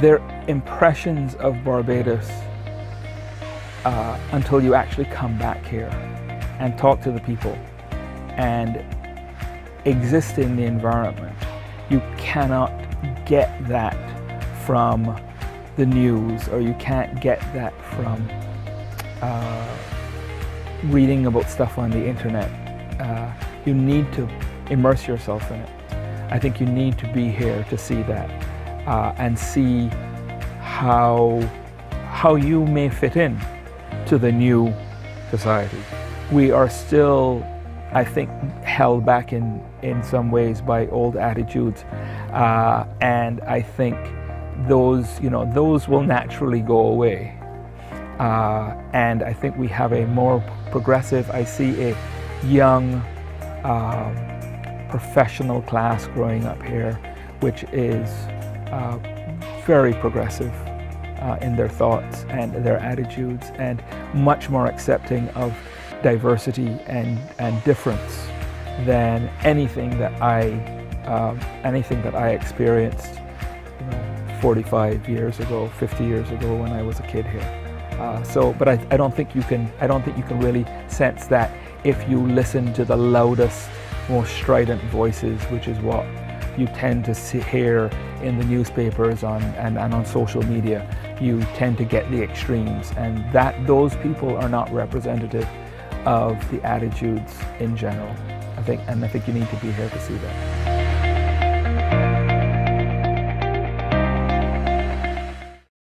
their impressions of Barbados uh, until you actually come back here and talk to the people and exist in the environment. You cannot get that from the news or you can't get that from uh, reading about stuff on the internet. Uh, you need to immerse yourself in it. I think you need to be here to see that uh, and see how how you may fit in to the new society. We are still, I think, held back in in some ways by old attitudes, uh, and I think those you know those will naturally go away. Uh, and I think we have a more progressive. I see a young. Um, professional class growing up here, which is uh, very progressive uh, in their thoughts and their attitudes and much more accepting of diversity and, and difference than anything that I um, anything that I experienced you know, 45 years ago, 50 years ago when I was a kid here. Uh, so, but I, I don't think you can I don't think you can really sense that if you listen to the loudest more strident voices, which is what you tend to see, hear in the newspapers on, and, and on social media. You tend to get the extremes, and that those people are not representative of the attitudes in general. I think, and I think you need to be here to see that.